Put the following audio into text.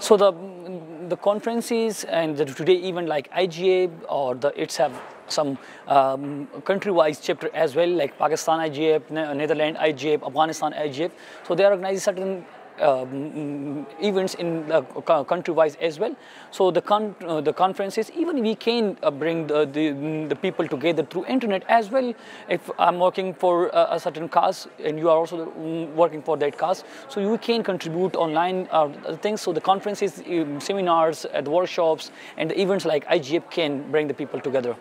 So the the conferences and the today even like IGF or the it's have some um, country-wise chapter as well like Pakistan IGF, Netherlands IGF, Afghanistan IGF. So they organize certain um, events in the country-wise as well. So the con uh, the conferences, even we can uh, bring the, the, the people together through internet as well. If I'm working for a, a certain cause and you are also mm, working for that cause, so you can contribute online uh, things. So the conferences, um, seminars, the workshops, and the events like IGF can bring the people together.